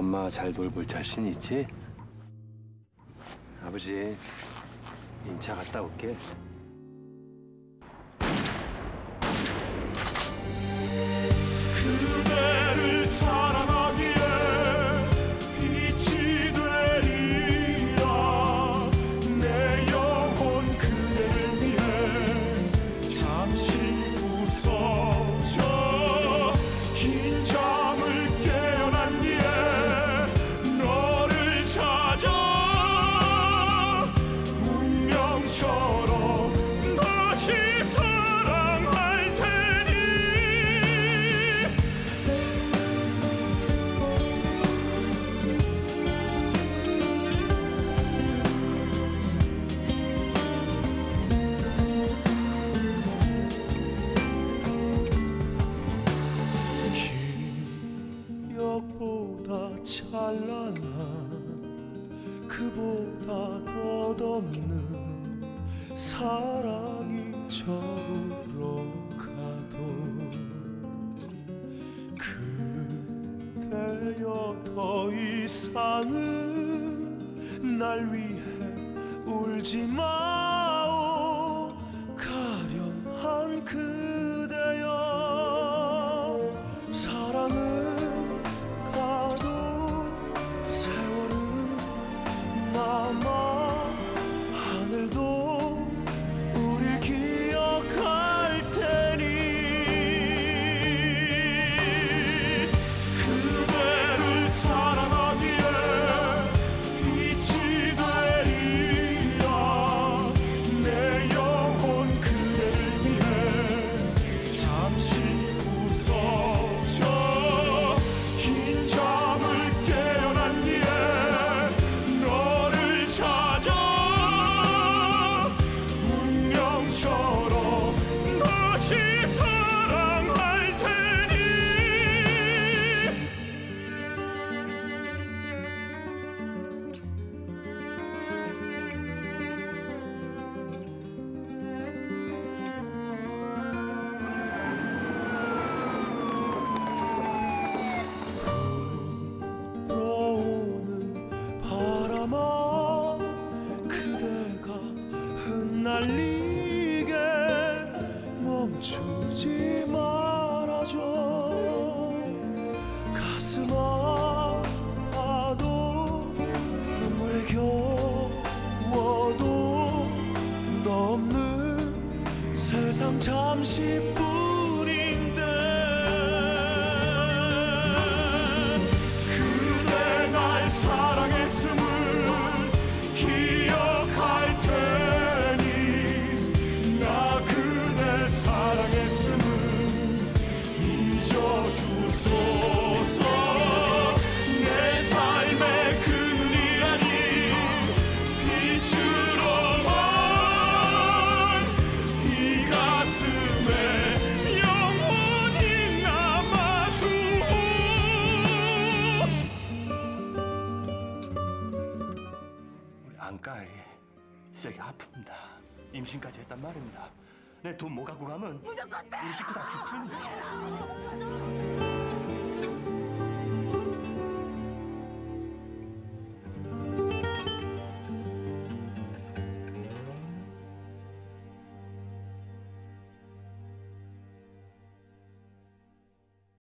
엄마 잘 돌볼 자신 있지? 아버지 인차 갔다 올게. 그보다 덧없는 사랑이 저물어 가도 그대여 더 이상은 날 위해 울지 마. 잠시 창가에 세게 아픕니다. 임신까지 했단 말입니다. 내 돈 모가고 뭐 가면 무조건 임신 후다 죽습니다. 아,